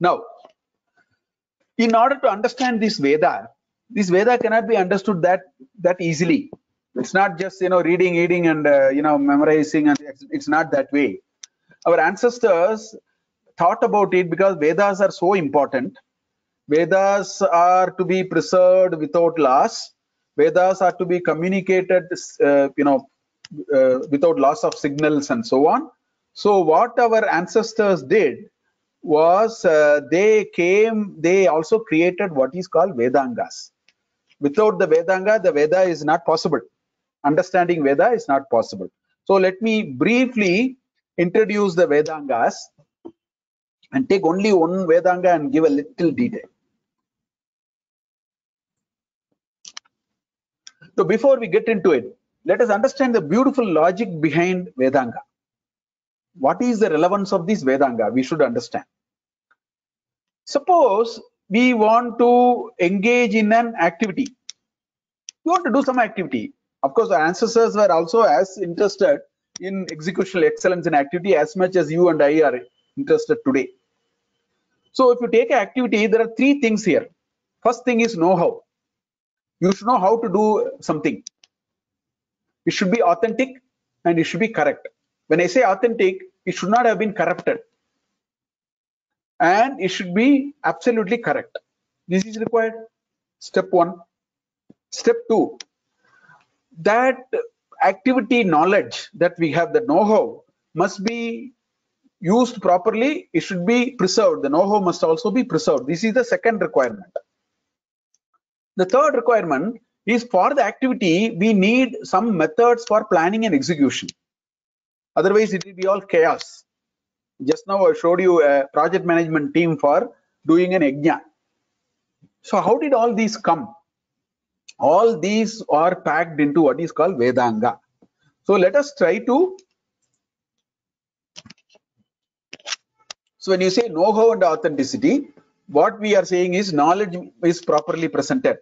Now, in order to understand this Veda, this Veda cannot be understood that that easily. It's not just you know reading, eating, and uh, you know memorizing, and it's, it's not that way. Our ancestors thought about it because Vedas are so important. Vedas are to be preserved without loss. Vedas are to be communicated, uh, you know, uh, without loss of signals and so on. So what our ancestors did was uh, they came, they also created what is called Vedangas. Without the Vedanga, the Veda is not possible. Understanding Veda is not possible. So let me briefly introduce the Vedangas and take only one Vedanga and give a little detail. So before we get into it, let us understand the beautiful logic behind Vedanga. What is the relevance of this Vedanga? We should understand. Suppose we want to engage in an activity. We want to do some activity. Of course, our ancestors were also as interested in executional excellence in activity as much as you and I are interested today. So if you take activity, there are three things here. First thing is know-how. You should know how to do something. It should be authentic and it should be correct. When I say authentic, it should not have been corrupted. And it should be absolutely correct. This is required. Step one. Step two, that activity knowledge that we have, the know-how must be used properly. It should be preserved. The know-how must also be preserved. This is the second requirement. The third requirement is for the activity, we need some methods for planning and execution. Otherwise, it will be all chaos. Just now I showed you a project management team for doing an yajna. So how did all these come? All these are packed into what is called Vedanga. So let us try to. So when you say know-how and authenticity, what we are saying is knowledge is properly presented.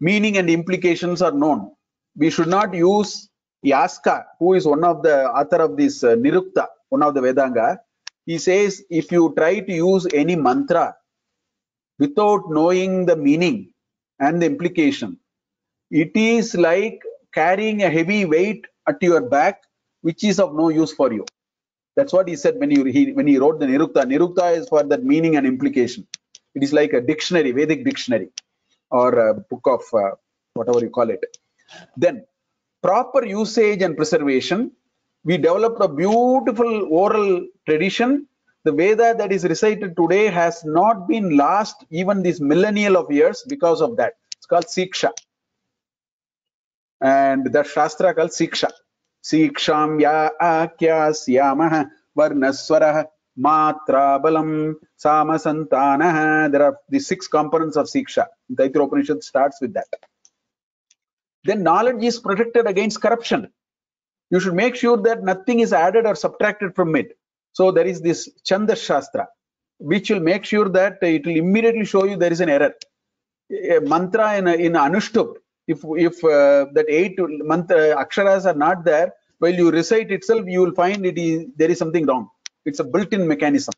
Meaning and implications are known. We should not use Yaska, who is one of the author of this uh, Nirukta, one of the Vedanga. He says if you try to use any mantra without knowing the meaning and the implication, it is like carrying a heavy weight at your back, which is of no use for you. That's what he said when he, he when he wrote the Nirukta. Nirukta is for that meaning and implication. It is like a dictionary, Vedic dictionary, or a book of uh, whatever you call it. Then proper usage and preservation. We developed a beautiful oral tradition. The Veda that is recited today has not been lost even this millennial of years because of that. It's called Siksha. And the Shastra called Siksha. Siksham ya akya syamah varnaswarah matra balam. There are the six components of Siksha. Taitra Upanishad starts with that then knowledge is protected against corruption. You should make sure that nothing is added or subtracted from it. So there is this Chanda Shastra, which will make sure that it will immediately show you there is an error. A mantra in, in Anushtup, if, if uh, that eight mantra aksharas are not there, while you recite itself, you will find it is there is something wrong. It's a built-in mechanism.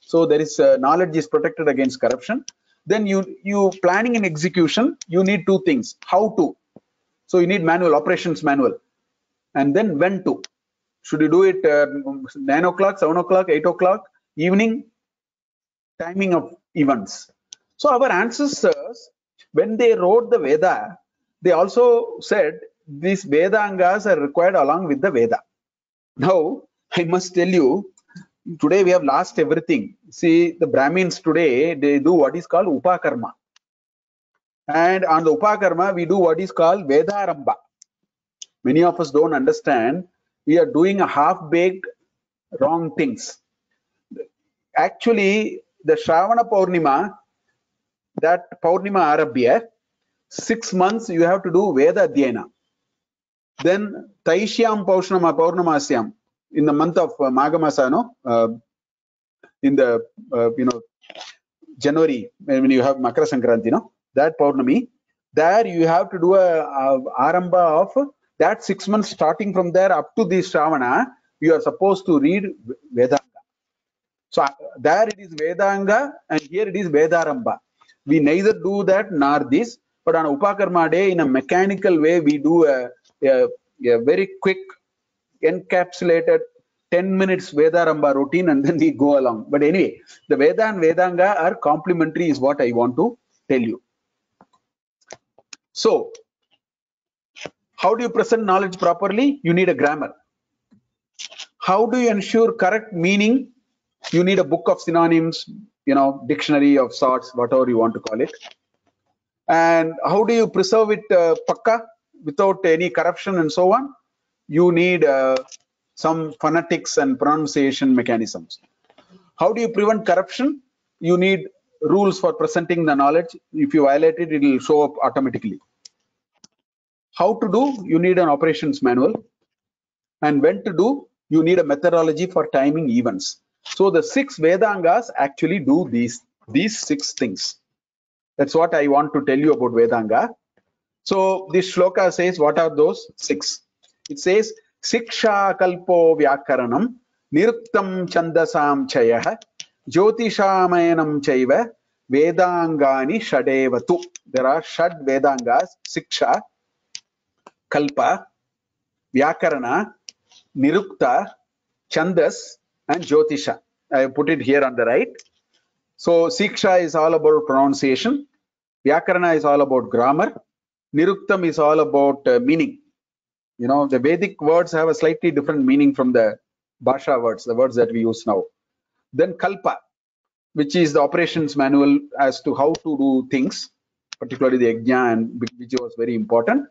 So there is uh, knowledge is protected against corruption. Then you you planning and execution, you need two things: how to so you need manual operations manual. And then when to. Should you do it uh, 9 o'clock, 7 o'clock, 8 o'clock, evening, timing of events. So our ancestors, when they wrote the Veda, they also said these Vedangas are required along with the Veda. Now, I must tell you, today we have lost everything. See, the Brahmins today, they do what is called Upakarma and on the upakarma we do what is called vedaramba many of us don't understand we are doing a half baked wrong things. Actually the shravana purnima that purnima arabhya six months you have to do veda dhyana then taishyam paushnama paurnamasyam in the month of uh, magamasa no? Uh, in the uh, you know january when you have makara sankranti no? That Paurnami, there you have to do a, a Aramba of that six months starting from there up to the Shravana, you are supposed to read Vedanga. So uh, there it is Vedanga and here it is Vedaramba. We neither do that nor this, but on Upakarma day, in a mechanical way, we do a, a, a very quick encapsulated 10 minutes Vedaramba routine and then we go along. But anyway, the Veda and Vedanga are complementary is what I want to tell you. So, how do you present knowledge properly? You need a grammar. How do you ensure correct meaning? You need a book of synonyms, you know, dictionary of sorts, whatever you want to call it. And how do you preserve it uh, pakka without any corruption and so on? You need uh, some phonetics and pronunciation mechanisms. How do you prevent corruption? You need rules for presenting the knowledge. If you violate it, it will show up automatically. How to do? You need an operations manual. And when to do? You need a methodology for timing events. So the six Vedangas actually do these, these six things. That's what I want to tell you about Vedanga. So this shloka says, what are those six? It says, Siksha kalpo vyakaranam, niruktam chandasam chayah, jyotishamayam chaiva, vedangani shadevatu. There are shad Vedangas, Siksha, Kalpa, Vyakarana, Nirukta, Chandas, and Jyotisha. I put it here on the right. So Siksha is all about pronunciation. Vyakarana is all about grammar. Niruktam is all about uh, meaning. You know, the Vedic words have a slightly different meaning from the Bhasha words, the words that we use now. Then Kalpa, which is the operations manual as to how to do things, particularly the Yajna, and which was very important.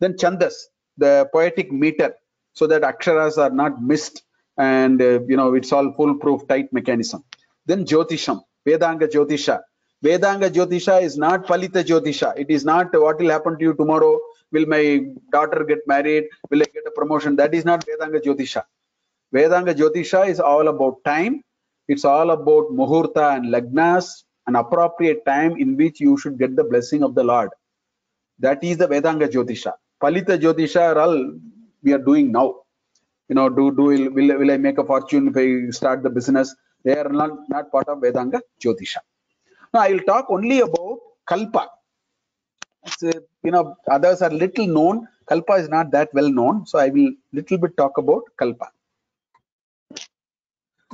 Then Chandas, the poetic meter, so that aksharas are not missed and uh, you know it's all foolproof tight mechanism. Then Jyotisham, Vedanga Jyotisha. Vedanga Jyotisha is not Phalita Jyotisha. It is not what will happen to you tomorrow. Will my daughter get married? Will I get a promotion? That is not Vedanga Jyotisha. Vedanga Jyotisha is all about time. It's all about Muhurta and Lagnas, an appropriate time in which you should get the blessing of the Lord. That is the Vedanga Jyotisha. Phalita Jyotisha are all we are doing now. You know, do do will, will, I make a fortune if I start the business? They are not, not part of Vedanga Jyotisha. Now I will talk only about Kalpa. It's, uh, you know, others are little known. Kalpa is not that well known. So I will little bit talk about Kalpa.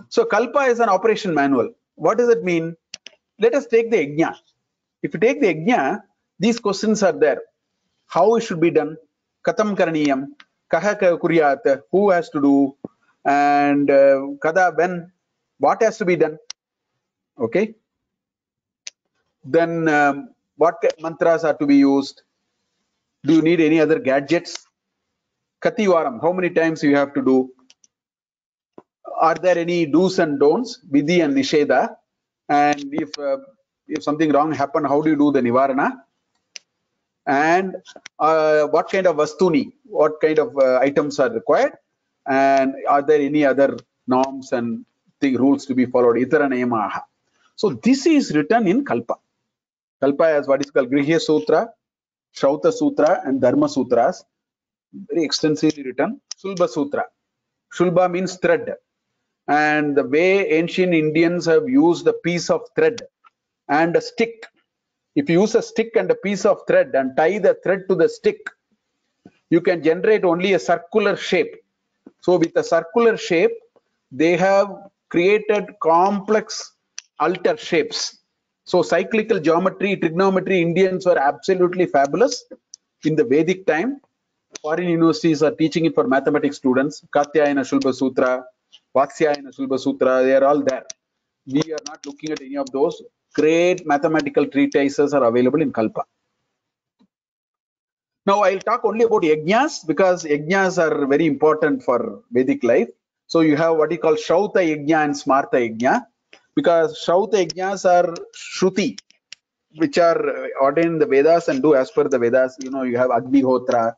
So Kalpa is an operation manual. What does it mean? Let us take the Yajna. If you take the Yajna, these questions are there. How it should be done? Katam Karaniyam, Kaha Kuryat, who has to do, and uh, Kada, when, what has to be done? Okay. Then um, what mantras are to be used? Do you need any other gadgets? Kativaram, how many times you have to do? Are there any do's and don'ts? Vidhi and Nisheda. And if uh, if something wrong happen, how do you do the Nivarana? And uh, what kind of vastuni, what kind of uh, items are required? And are there any other norms and the rules to be followed? Itara Nayamaha. So this is written in Kalpa. Kalpa has what is called Grihya Sutra, Shrauta Sutra, and Dharma Sutras. Very extensively written. Sulba Sutra. Shulba means thread. And the way ancient Indians have used a piece of thread and a stick. If you use a stick and a piece of thread and tie the thread to the stick, you can generate only a circular shape. So with a circular shape, they have created complex altar shapes. So cyclical geometry, trigonometry, Indians were absolutely fabulous in the Vedic time. Foreign universities are teaching it for mathematics students. Katyayana Shulba Sutra, Vatsyayana Shulba Sutra, they are all there. We are not looking at any of those. Great mathematical treatises are available in Kalpa. Now I'll talk only about yajnas because yajnas are very important for Vedic life. So you have what you call Shrauta yajna and Smarta yajna because Shrauta yajnas are Shruti, which are uh, ordained in the Vedas and do as per the Vedas. You know, you have Agnihotra,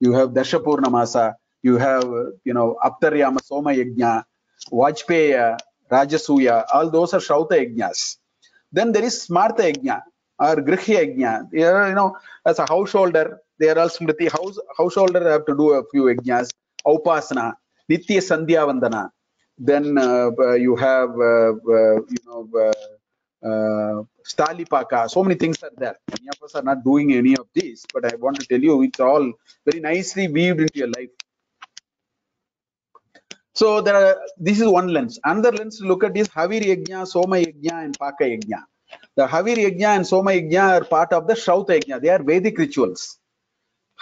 you have Darshapurnamasa, you have, you know, Aptaryama Soma yajna, Vajpeya, Rajasuya, all those are Shrauta yajnas. Then there is Smarta yajna or Grihya yajna. You know, as a householder, they are all Smriti. House, householder have to do a few yajnas. Upasana, Nitya Sandhya Vandana. then uh, uh, you have uh, uh, you know uh, uh, Stalipaka. So many things are there. Many of us are not doing any of these, but I want to tell you it's all very nicely weaved into your life. So there are this is one lens. Another lens to look at is Havir Yajna, Soma Yajna, and Paka Yajna. The Havir Yajna and Soma Yajna are part of the Shrauta Yajna. They are Vedic rituals.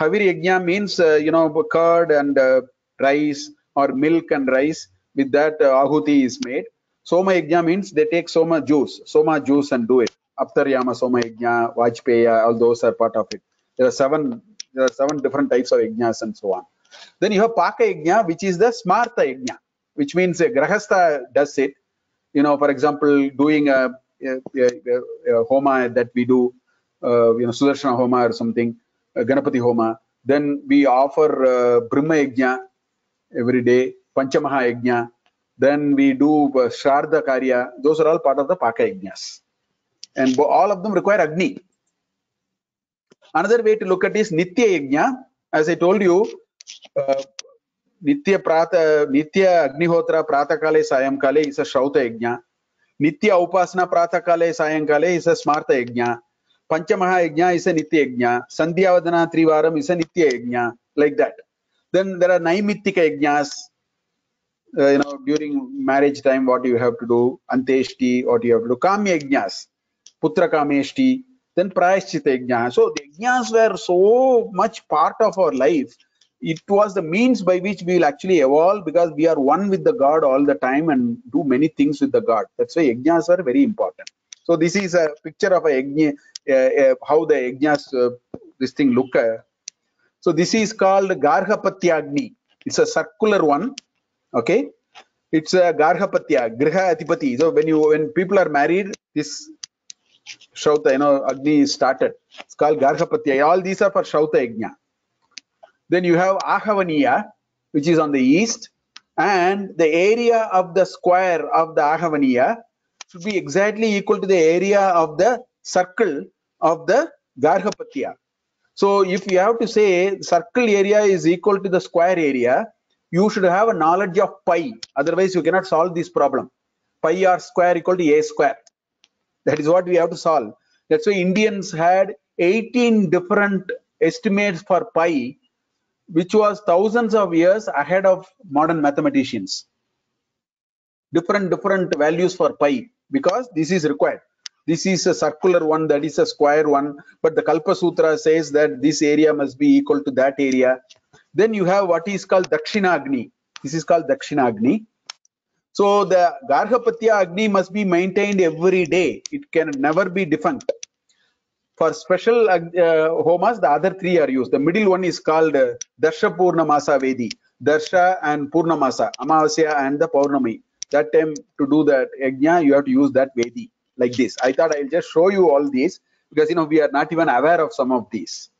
Havir Yajna means uh, you know curd and uh, rice or milk and rice. With that uh, ahuti is made. Soma Yajna means they take Soma juice, Soma juice and do it. Aptaryama Soma Yajna, Vajpeya, all those are part of it. There are seven. There are seven different types of yajnas and so on. Then you have Paka Yajna, which is the Smarta Yajna, which means a Grahastha does it. You know, for example, doing a, a, a, a Homa that we do, uh, you know, Sudarshana Homa or something, uh, Ganapati Homa. Then we offer uh, Brahma Yajna every day, Panchamaha Yajna. Then we do uh, Shraddha Karya. Those are all part of the Paka Yajnas. And all of them require Agni. Another way to look at is Nitya Yajna. As I told you, uh, Nitya Prata, Nitya Agnihotra Prata Kale Sayam Kale is a Shrauta Yajna. Nitya Upasana Prata Kale Sayam Kale is a Smarta Yajna. Panchamaha Yajna is a Nitya Yajna. Sandhyavandana Trivaram is a Nitya Yajna. Like that. Then there are Naimittika Yajnas. Uh, you know, during marriage time, what you have to do, Anteshti, what you have to do, Kamya Yajnas, Putra Kameshti, then Prayashchita Yajna. So the Yajnas were so much part of our life it was the means by which we will actually evolve because we are one with the god all the time and do many things with the god. That's why yajnas are very important. So this is a picture of a yajna uh, uh, how the yajnas uh, this thing look uh, so this is called garhapatyagni it's a circular one okay? It's a garhapatya griha adipati so when you when people are married this shrauta you know agni is started. It's called garhapatya. All these are for shrauta yajna then you have Ahavaniya, which is on the east, and the area of the square of the Ahavaniya should be exactly equal to the area of the circle of the Garhapatya. So if you have to say circle area is equal to the square area, you should have a knowledge of pi. Otherwise, you cannot solve this problem. Pi r square equal to a square. That is what we have to solve. That's why Indians had 18 different estimates for pi which was thousands of years ahead of modern mathematicians. Different, different values for pi because this is required. This is a circular one, that is a square one, but the Kalpa Sutra says that this area must be equal to that area. Then you have what is called Dakshinagni. This is called Dakshinagni. So the Garhapatya Agni must be maintained every day. It can never be defunct for special uh, homas the other three are used. The middle one is called uh, darsha purnamasa vedi. Darsha and purnamasa amavasya and the paurnami. That time to do that yajna you have to use that vedi like this. I thought i'll just show you all these because you know we are not even aware of some of these